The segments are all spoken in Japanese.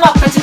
どうも、プチ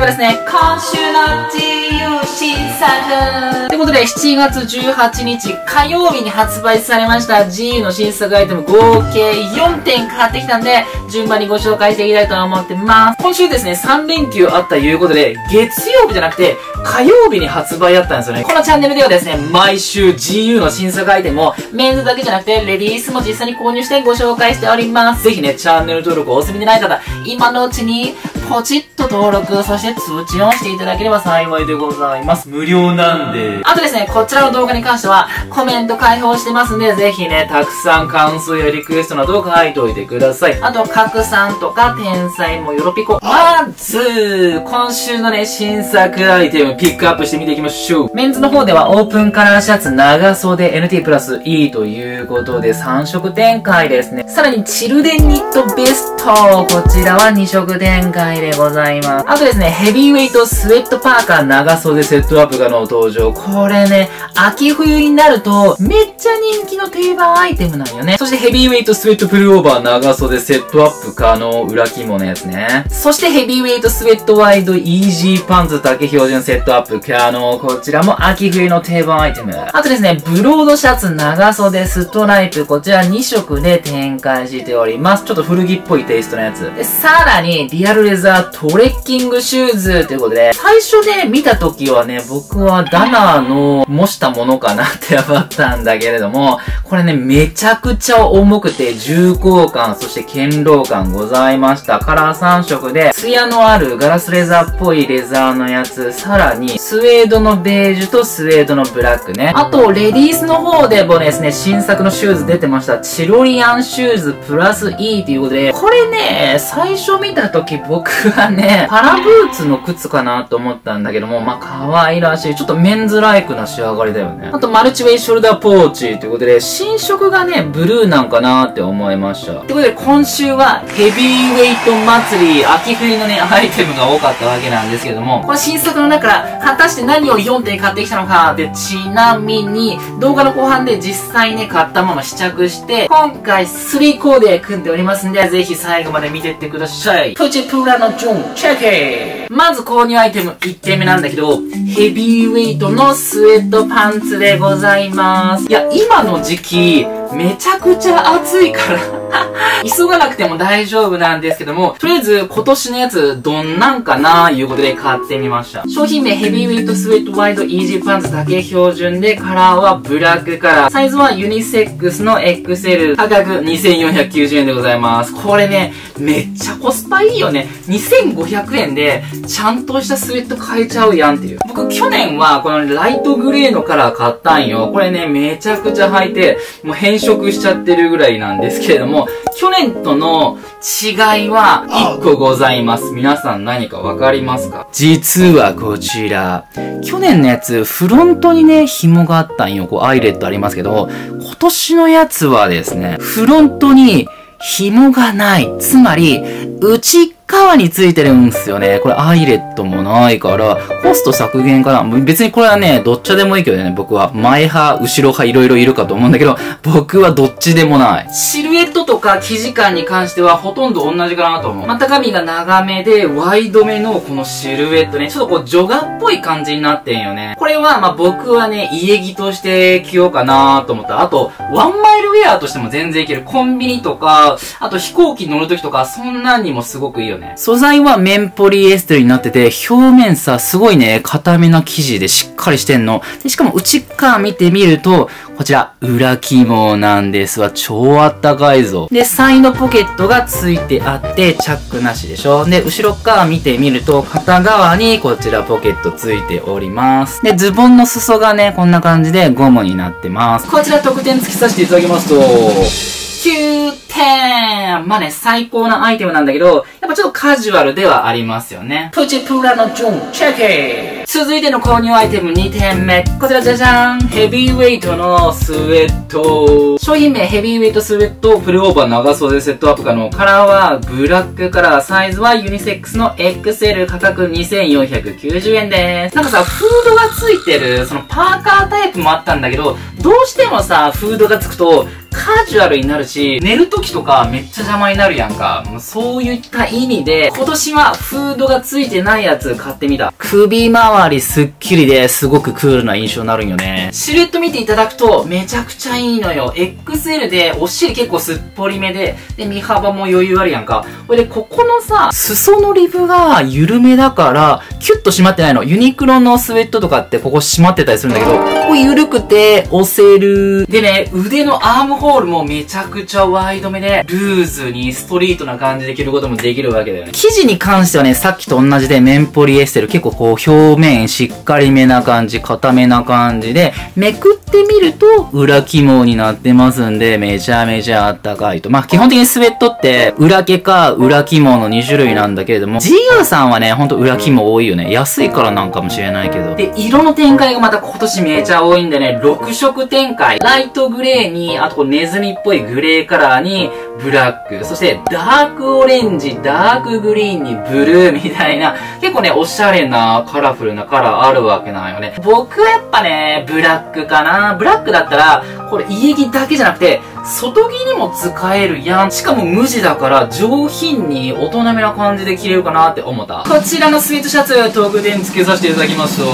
はですね、今週の GU 新作ということで、7月18日火曜日に発売されました GU の新作アイテム合計4点買ってきたんで、順番にご紹介していきたいと思ってます。今週ですね、3連休あったということで、月曜日じゃなくて、火曜日に発売あったんですよね。このチャンネルではですね、毎週 GU の新作アイテムをメンズだけじゃなくて、レディースも実際に購入してご紹介しております。ぜひね、チャンネル登録お済みでない方、今のうちにポチッと登録、そして通知をしていただければ幸いでございます。無料なんで。あとですね、こちらの動画に関してはコメント開放してますんで、ぜひね、たくさん感想やリクエストなどを書いておいてください。あと、拡散とか天才もよろぴこ。まず、今週のね、新作アイテムピックアップしてみていきましょう。メンズの方ではオープンカラーシャツ長袖 NT プラス E ということで3色展開ですね。さらにチルデンニットベスト。こちらは2色展開でございます。あとですね、ヘビーウェイトスウェットパーカー長袖セットアップ可能登場。これね、秋冬になるとめっちゃ人気の定番アイテムなんよね。そしてヘビーウェイトスウェットプルオーバー長袖セットアップ可能裏肝のやつね。そしてヘビーウェイトスウェットワイドイージーパンツ丈標準セットアップ可能。こちらも秋冬の定番アイテム。あとですね、ブロードシャツ長袖ストライプ。こちら2色で展開しております。ちょっと古着っぽいテイストのやつ。で、さらに、リアルレザートレッキングシューズということで、最初ね、見た時はね、僕はダナーの模したものかなって思ったんだけれども、これね、めちゃくちゃ重くて重厚感、そして堅牢感ございました。カラー3色で、ツヤのあるガラスレザーっぽいレザーのやつ、さらに、スウェードのベージュとスウェードのブラックね。あと、レディースの方でもですね、新作のシューズ出てました。チロリアンシューズプラス E ということで、これね、最初見た時僕はね、パラブーツの靴かなと思ったんだけども、まあ、可愛らしい。ちょっとメンズライクな仕上がりだよね。あと、マルチウェイショルダーポーチということで、新色がね、ブルーなんかなって思いました。ということで、今週はヘビーウェイト祭り、秋冬のね、アイテムが多かったわけなんですけども、この新作の中から、果たして何を4点買ってきたのか、で、ちなみに、動画の後半で実際ね、買ったもの試着して、今回3コーデ組んでおりますんで、ぜひ最後まで見てってください。プチプラのジョン、チェケーまず購入アイテム1点目なんだけど、ヘビーウェイトのスウェットパンツでございます。いや、今の時期、めちゃくちゃ暑いから 急がなくても大丈夫なんですけども、とりあえず今年のやつどんなんかなーいうことで買ってみました。商品名ヘビーウェイトスウェットワイドイージーパンツだけ標準で、カラーはブラックカラー。サイズはユニセックスの XL。価格2490円でございます。これね、めっちゃコスパいいよね。2500円で、ちゃんとしたスウェット買えちゃうやんっていう。僕去年はこのライトグレーのカラー買ったんよ。これね、めちゃくちゃ履いて、もう変色しちゃってるぐらいなんですけれども、去年との違いは1個ございます。皆さん何かわかりますか？実はこちら、去年のやつ、フロントにね、紐があったんよ。こう、アイレットありますけど、今年のやつはですね、フロントに紐がない。つまり、内側についてるんすよね。これアイレットもないから、コスト削減かな。別にこれはね、どっちでもいいけどね、僕は。前派、後ろ派いろいろいるかと思うんだけど、僕はどっちでもない。シルエットとか生地感に関してはほとんど同じかなと思う。また髪が長めで、ワイドめのこのシルエットね、ちょっとこう、ジョガっぽい感じになってんよね。これは、ま僕はね、家着として着ようかなと思った。あと、ワンマイルウェアとしても全然いける。コンビニとか、あと飛行機乗るときとか、そんなんにもすごくいいよね。素材は綿ポリエステルになってて、表面さ、すごいね、固めな生地でしっかりしてんの。でしかも内側見てみると、こちら、裏起毛なんですわ。超あったかいぞ。で、サイドポケットがついてあって、チャックなしでしょ。で、後ろ側見てみると、片側にこちらポケットついております。で、ズボンの裾がね、こんな感じでゴムになってます。こちら得点付けさせていただきますと、9点まあね、最高なアイテムなんだけど、やっぱちょっとカジュアルではありますよね。プチプラのジョン、チェッケー続いての購入アイテム2点目。こちらじゃじゃんヘビーウェイトのスウェット。商品名ヘビーウェイトスウェット、プルオーバー長袖セットアップ可能。カラーはブラックカラー、サイズはユニセックスの XL 価格2490円です。なんかさ、フードがついてる、そのパーカータイプもあったんだけど、どうしてもさ、フードがつくと、カジュアルになるし、寝る時とかめっちゃ邪魔になるやんか。もうそういった意味で、今年はフードがついてないやつ買ってみた。首周りすっきりですごくクールな印象になるんよね。シルエット見ていただくとめちゃくちゃいいのよ。XL でお尻結構すっぽりめで、で、身幅も余裕あるやんか。これで、ここのさ、裾のリブが緩めだから、キュッと締まってないの。ユニクロのスウェットとかってここ締まってたりするんだけど、ここ緩くて押せる。でね、腕のアームホールもめちゃくちゃワイドめで、ルーズにストリートな感じで着ることもできるわけだよね。生地に関してはね、さっきと同じで綿ポリエステル結構こう表面しっかりめな感じ、固めな感じで、めくってみると裏肝になってますますんで、めちゃめちゃあったかいと。まあ、基本的にスウェットって裏毛か裏肝の2種類なんだけれども、GU さんはね、ほんと裏肝多いよね。安いからなんかもしれないけど。で、色の展開がまた今年めちゃ多いんでね、6色展開。ライトグレーに、あとこうネズミっぽいグレーカラーに、ブラック。そして、ダークオレンジ、ダークグリーンにブルーみたいな、結構ね、おしゃれなカラフルなカラーあるわけなんよね。僕はやっぱね、ブラックかな。ブラックだったら、これ家着だけじゃなくて、外着にも使えるやん。しかも無地だから上品に大人めな感じで着れるかなって思った。こちらのスイートシャツ、特典付けさせていただきますわ。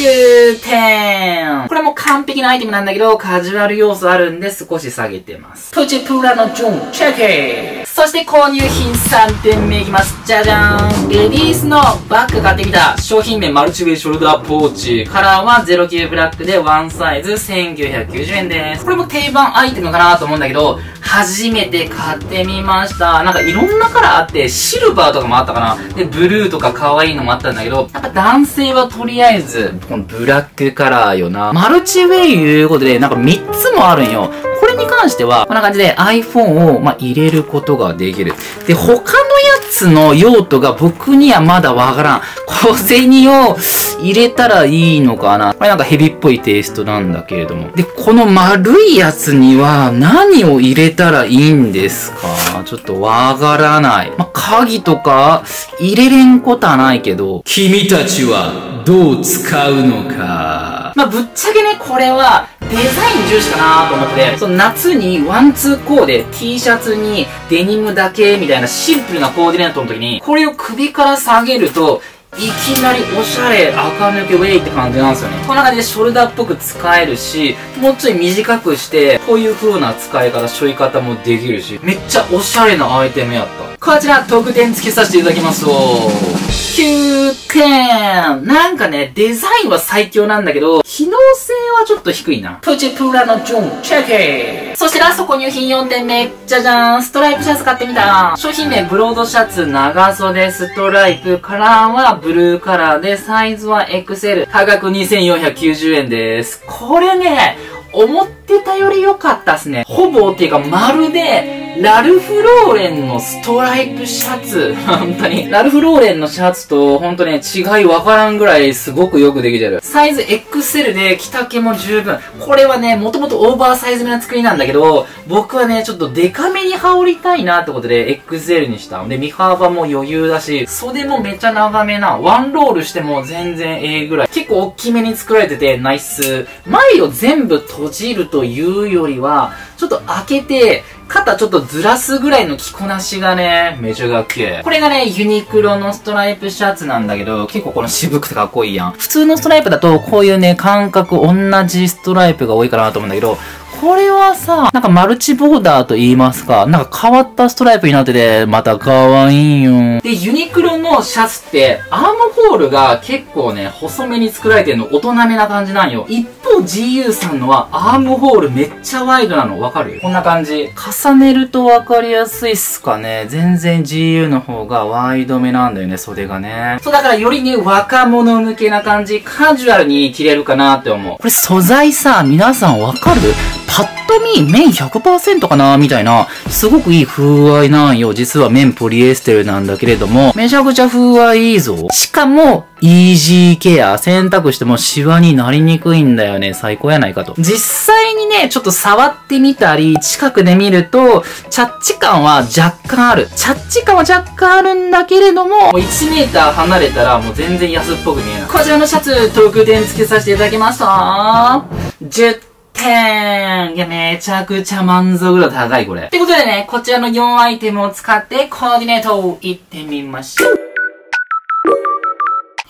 9点これも完璧なアイテムなんだけど、カジュアル要素あるんで少し下げてます。プチプラのジョン、チェックそして購入品3点目いきます。じゃじゃーんレディースのバッグ買ってきた。商品名マルチウェイショルダーポーチ。カラーは09ブラックでワンサイズ1990円です。これも定番アイテムかなと思うんだけど、初めて買ってみました。なんかいろんなカラーあって、シルバーとかもあったかな。で、ブルーとか可愛いのもあったんだけど、やっぱ男性はとりあえず、このブラックカラーよな。マルチウェイいうことで、なんか3つもあるんよ。関しては、こんな感じで iPhone を、ま、入れることができる。で、他のやつの用途が僕にはまだわからん。小銭を入れたらいいのかな。これなんかヘビっぽいテイストなんだけれども。で、この丸いやつには何を入れたらいいんですか？ちょっとわからない。まあ、鍵とか入れれんことはないけど、君たちはどう使うのか。まあ、ぶっちゃけね、これはデザイン重視かなと思って、その夏にワンツーコーデ T シャツにデニムだけみたいなシンプルなコーディネートの時に、これを首から下げると、いきなりおしゃれ、垢抜けウェイって感じなんですよね。こんな感じでショルダーっぽく使えるし、もうちょい短くして、こういう風な使い方、しょい方もできるし、めっちゃおしゃれなアイテムやった。こちら、特典付けさせていただきます9点なんかね、デザインは最強なんだけど、機能性はちょっと低いな。プチプラのジョン、チェックそしてラスト購入品4点目。じゃじゃーんストライプシャツ買ってみた。商品名、ブロードシャツ、長袖ストライプ。カラーはブルーカラーで、サイズは XL。価格2490円です。これね、思ってたより良かったっすね。ほぼっていうかまるで、ラルフローレンのストライプシャツ。本当に。ラルフローレンのシャツと、本当ね、違いわからんぐらいすごくよくできてる。サイズ XL で着丈も十分。これはね、もともとオーバーサイズめな作りなんだけど、僕はね、ちょっとデカめに羽織りたいなってことで XL にしたで、身幅も余裕だし、袖もめっちゃ長めな。ワンロールしても全然ええぐらい。結構大きめに作られてて、ナイス。前を全部閉じるというよりは、ちょっと開けて、肩ちょっとずらすぐらいの着こなしがね、めちゃかっけえ。これがね、ユニクロのストライプシャツなんだけど、結構この渋くてかっこいいやん。普通のストライプだと、こういうね、感覚同じストライプが多いかなと思うんだけど、これはさ、なんかマルチボーダーと言いますか、なんか変わったストライプになってて、また可愛いよ。で、ユニクロのシャツって、アームホールが結構ね、細めに作られてるの大人めな感じなんよ。一方 GU さんのはアームホールめっちゃワイドなのわかる？こんな感じ。重ねるとわかりやすいっすかね。全然 GU の方がワイドめなんだよね、袖がね。そう、だからよりね、若者向けな感じ、カジュアルに着れるかなって思う。これ素材さ、皆さんわかる？パッと見綿100%かなみたいな、すごくいい風合いなんよ。実は綿ポリエステルなんだけれども、めちゃくちゃ風合いいいぞ。しかも、イージーケア、洗濯してもシワになりにくいんだよね。最高やないかと。実際にね、ちょっと触ってみたり、近くで見ると、チャッチ感は若干ある。チャッチ感は若干あるんだけれども、もう1メーター離れたらもう全然安っぽく見えない。こちらのシャツ、特典付けさせていただきました。10点いや、めちゃくちゃ満足度高い、これ。ってことでね、こちらの4アイテムを使ってコーディネートをいってみましょう。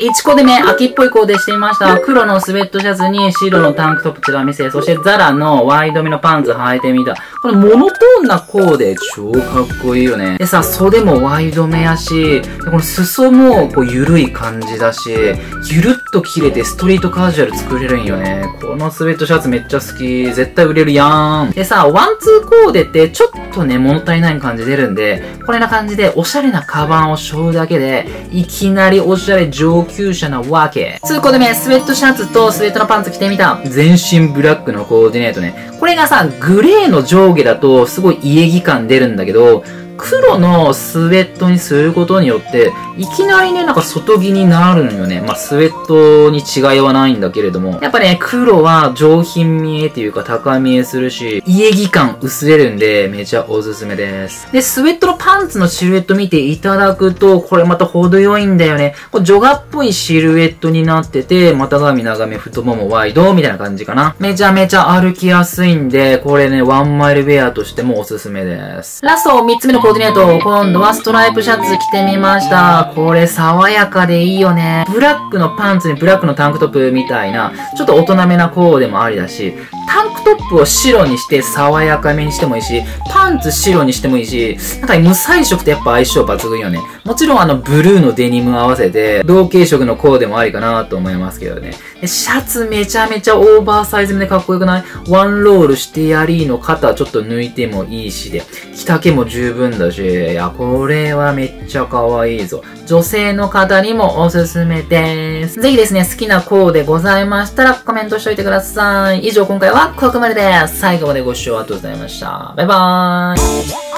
1コーデ目、秋っぽいコーデしてみました。黒のスウェットシャツに白のタンクトップチラ見せ、そしてザラのワイドめのパンツ履いてみた。これモノトーンなコーデ、超かっこいいよね。でさ、袖もワイドめやし、この裾もこう緩い感じだし、ゆるっと切れてストリートカジュアル作れるんよね。このスウェットシャツめっちゃ好き。絶対売れるやん。でさ、ワンツーコーデってちょっとね、物足りない感じ出るんで、これな感じでおしゃれなカバンを背負うだけで、いきなりおしゃれ上級者なわけ。通行でね、スウェットシャツとスウェットのパンツ着てみた。全身ブラックのコーディネートね。これがさ、グレーの上下だとすごい家着感出るんだけど、黒のスウェットにすることによって、いきなりね、なんか外着になるのよね。まあ、スウェットに違いはないんだけれども、やっぱね、黒は上品見えっていうか高見えするし、家着感薄れるんで、めちゃおすすめです。で、スウェットのパンツのシルエット見ていただくと、これまた程よいんだよね。これジョガっぽいシルエットになってて、股上長め、太ももワイド、みたいな感じかな。めちゃめちゃ歩きやすいんで、これね、ワンマイルウェアとしてもおすすめです。ラスト3つ目のコーディネート。今度はストライプシャツ着てみました。これ爽やかでいいよね。ブラックのパンツにブラックのタンクトップみたいな、ちょっと大人めなコーデもありだし、タンクトップを白にして爽やかめにしてもいいし、パンツ白にしてもいいし、なんか無彩色ってやっぱ相性抜群よね。もちろんあのブルーのデニム合わせて、同系色のコーデもありかなと思いますけどね。シャツめちゃめちゃオーバーサイズめでかっこよくない？ワンロールしてやりの肩ちょっと抜いてもいいしで、着丈も十分だし、いや、これはめっちゃ可愛いぞ。女性の方にもおすすめです。ぜひですね、好きなコーデございましたらコメントしといてください。以上今回はここまでです。最後までご視聴ありがとうございました。バイバーイ。